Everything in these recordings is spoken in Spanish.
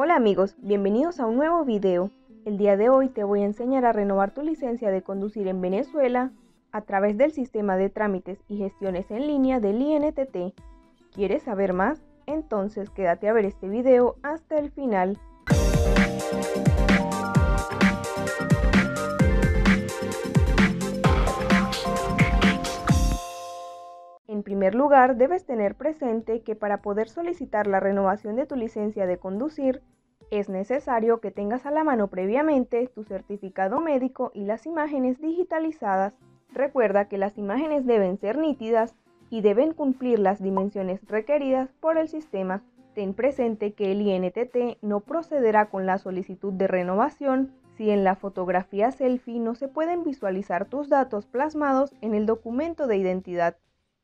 Hola amigos, bienvenidos a un nuevo video. El día de hoy te voy a enseñar a renovar tu licencia de conducir en Venezuela a través del sistema de trámites y gestiones en línea del INTT. ¿Quieres saber más? Entonces quédate a ver este video hasta el final. Primer lugar, debes tener presente que para poder solicitar la renovación de tu licencia de conducir, es necesario que tengas a la mano previamente tu certificado médico y las imágenes digitalizadas. Recuerda que las imágenes deben ser nítidas y deben cumplir las dimensiones requeridas por el sistema. Ten presente que el INTT no procederá con la solicitud de renovación si en la fotografía selfie no se pueden visualizar tus datos plasmados en el documento de identidad.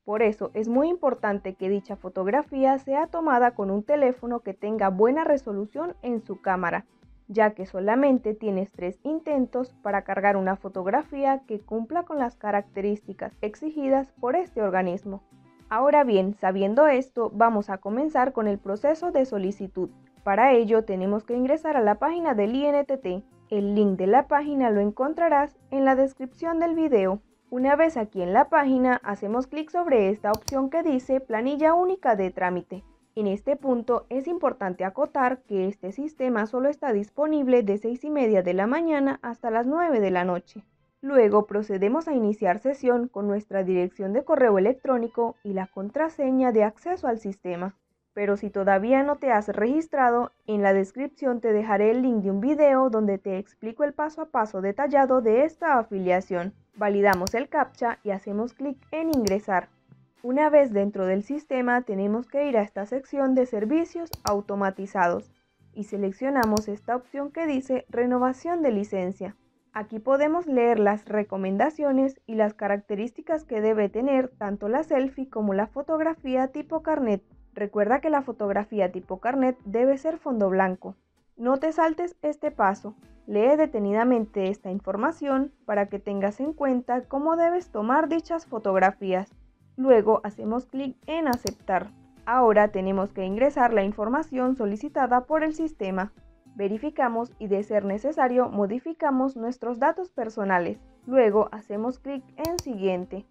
Por eso es muy importante que dicha fotografía sea tomada con un teléfono que tenga buena resolución en su cámara, ya que solamente tienes tres intentos para cargar una fotografía que cumpla con las características exigidas por este organismo. Ahora bien, sabiendo esto, vamos a comenzar con el proceso de solicitud. Para ello tenemos que ingresar a la página del INTT. El link de la página lo encontrarás en la descripción del video. Una vez aquí en la página, hacemos clic sobre esta opción que dice Planilla única de trámite. En este punto es importante acotar que este sistema solo está disponible de 6 y media de la mañana hasta las 9 de la noche. Luego procedemos a iniciar sesión con nuestra dirección de correo electrónico y la contraseña de acceso al sistema. Pero si todavía no te has registrado, en la descripción te dejaré el link de un video donde te explico el paso a paso detallado de esta afiliación. Validamos el CAPTCHA y hacemos clic en ingresar. Una vez dentro del sistema tenemos que ir a esta sección de servicios automatizados y seleccionamos esta opción que dice renovación de licencia. Aquí podemos leer las recomendaciones y las características que debe tener tanto la selfie como la fotografía tipo carnet. Recuerda que la fotografía tipo carnet debe ser fondo blanco. No te saltes este paso. Lee detenidamente esta información para que tengas en cuenta cómo debes tomar dichas fotografías. Luego hacemos clic en aceptar. Ahora tenemos que ingresar la información solicitada por el sistema. Verificamos y de ser necesario modificamos nuestros datos personales. Luego hacemos clic en siguiente.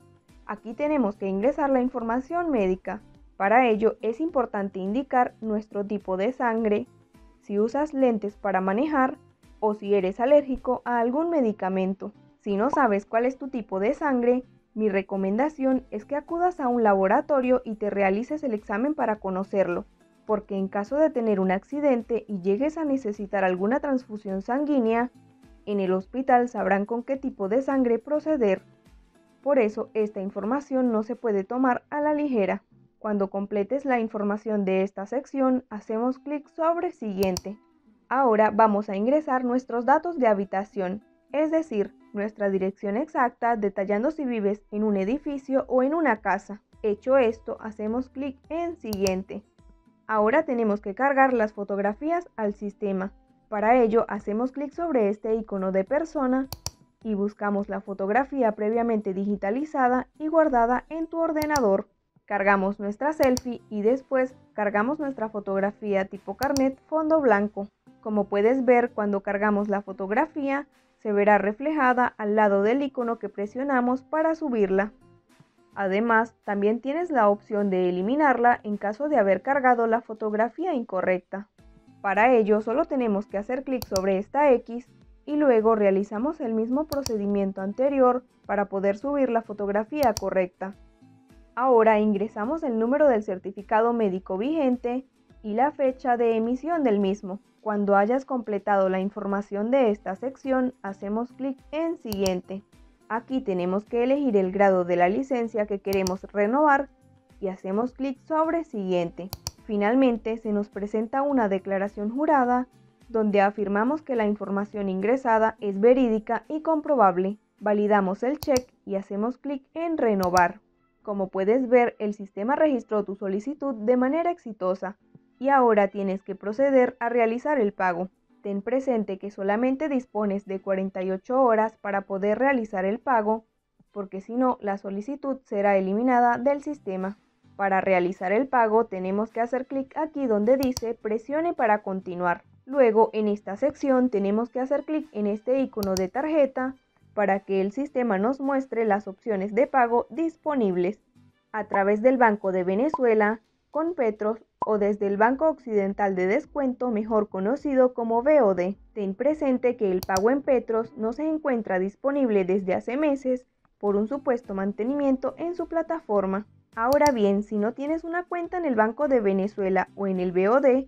Aquí tenemos que ingresar la información médica. Para ello es importante indicar nuestro tipo de sangre, si usas lentes para manejar o si eres alérgico a algún medicamento. Si no sabes cuál es tu tipo de sangre, mi recomendación es que acudas a un laboratorio y te realices el examen para conocerlo, porque en caso de tener un accidente y llegues a necesitar alguna transfusión sanguínea, en el hospital sabrán con qué tipo de sangre proceder. Por eso esta información no se puede tomar a la ligera. Cuando completes la información de esta sección, hacemos clic sobre Siguiente. Ahora vamos a ingresar nuestros datos de habitación, es decir, nuestra dirección exacta detallando si vives en un edificio o en una casa. Hecho esto, hacemos clic en Siguiente. Ahora tenemos que cargar las fotografías al sistema. Para ello, hacemos clic sobre este icono de persona y buscamos la fotografía previamente digitalizada y guardada en tu ordenador. Cargamos nuestra selfie y después cargamos nuestra fotografía tipo carnet fondo blanco. Como puedes ver, cuando cargamos la fotografía, se verá reflejada al lado del icono que presionamos para subirla. Además, también tienes la opción de eliminarla en caso de haber cargado la fotografía incorrecta. Para ello, solo tenemos que hacer clic sobre esta X y luego realizamos el mismo procedimiento anterior para poder subir la fotografía correcta. Ahora ingresamos el número del certificado médico vigente y la fecha de emisión del mismo. Cuando hayas completado la información de esta sección, hacemos clic en Siguiente. Aquí tenemos que elegir el grado de la licencia que queremos renovar y hacemos clic sobre Siguiente. Finalmente se nos presenta una declaración jurada donde afirmamos que la información ingresada es verídica y comprobable. Validamos el check y hacemos clic en Renovar. Como puedes ver, el sistema registró tu solicitud de manera exitosa y ahora tienes que proceder a realizar el pago. Ten presente que solamente dispones de 48 horas para poder realizar el pago, porque si no, la solicitud será eliminada del sistema. Para realizar el pago tenemos que hacer clic aquí donde dice presione para continuar. Luego en esta sección tenemos que hacer clic en este icono de tarjeta para que el sistema nos muestre las opciones de pago disponibles a través del Banco de Venezuela, con Petros o desde el Banco Occidental de Descuento, mejor conocido como BOD. Ten presente que el pago en Petros no se encuentra disponible desde hace meses por un supuesto mantenimiento en su plataforma. Ahora bien, si no tienes una cuenta en el Banco de Venezuela o en el BOD,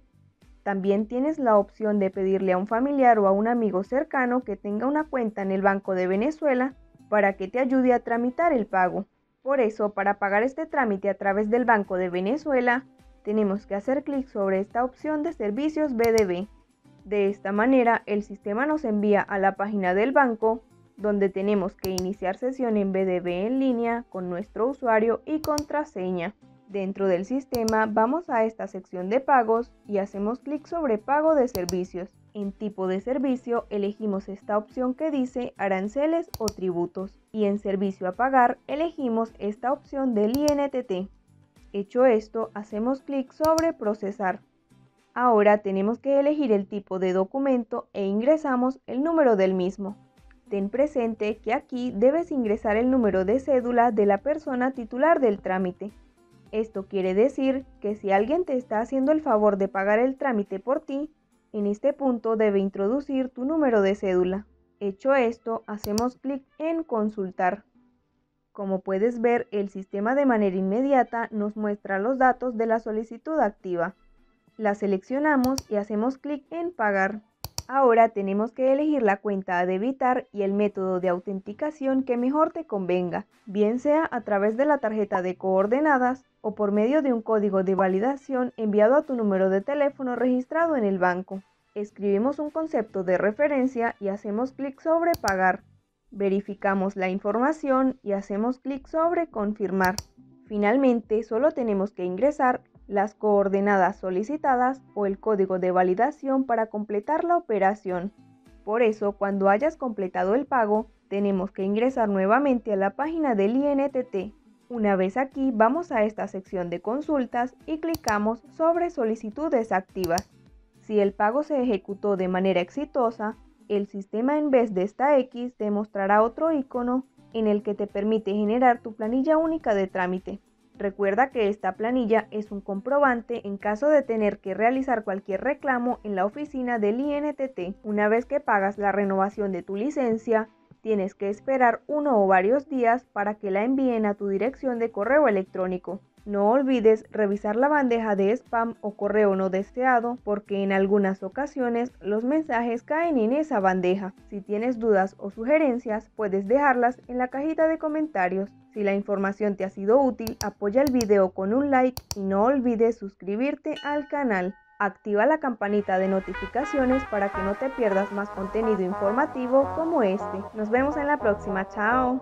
también tienes la opción de pedirle a un familiar o a un amigo cercano que tenga una cuenta en el Banco de Venezuela para que te ayude a tramitar el pago. Por eso, para pagar este trámite a través del Banco de Venezuela, tenemos que hacer clic sobre esta opción de servicios BDB. De esta manera, el sistema nos envía a la página del banco, donde tenemos que iniciar sesión en BDB en línea con nuestro usuario y contraseña. Dentro del sistema vamos a esta sección de pagos y hacemos clic sobre pago de servicios. En tipo de servicio elegimos esta opción que dice aranceles o tributos y en servicio a pagar elegimos esta opción del INTT. Hecho esto, hacemos clic sobre procesar. Ahora tenemos que elegir el tipo de documento e ingresamos el número del mismo. Ten presente que aquí debes ingresar el número de cédula de la persona titular del trámite. Esto quiere decir que si alguien te está haciendo el favor de pagar el trámite por ti, en este punto debe introducir tu número de cédula. Hecho esto, hacemos clic en Consultar. Como puedes ver, el sistema de manera inmediata nos muestra los datos de la solicitud activa. La seleccionamos y hacemos clic en Pagar. Ahora tenemos que elegir la cuenta a debitar y el método de autenticación que mejor te convenga, bien sea a través de la tarjeta de coordenadas o por medio de un código de validación enviado a tu número de teléfono registrado en el banco. Escribimos un concepto de referencia y hacemos clic sobre Pagar. Verificamos la información y hacemos clic sobre Confirmar. Finalmente, solo tenemos que ingresar las coordenadas solicitadas o el código de validación para completar la operación. Por eso, cuando hayas completado el pago, tenemos que ingresar nuevamente a la página del INTT. Una vez aquí, vamos a esta sección de consultas y clicamos sobre solicitudes activas. Si el pago se ejecutó de manera exitosa, el sistema en vez de esta X te mostrará otro icono en el que te permite generar tu planilla única de trámite. Recuerda que esta planilla es un comprobante en caso de tener que realizar cualquier reclamo en la oficina del INTT. Una vez que pagas la renovación de tu licencia, tienes que esperar uno o varios días para que la envíen a tu dirección de correo electrónico. No olvides revisar la bandeja de spam o correo no deseado porque en algunas ocasiones los mensajes caen en esa bandeja. Si tienes dudas o sugerencias puedes dejarlas en la cajita de comentarios. Si la información te ha sido útil, apoya el video con un like y no olvides suscribirte al canal. Activa la campanita de notificaciones para que no te pierdas más contenido informativo como este. Nos vemos en la próxima, chao.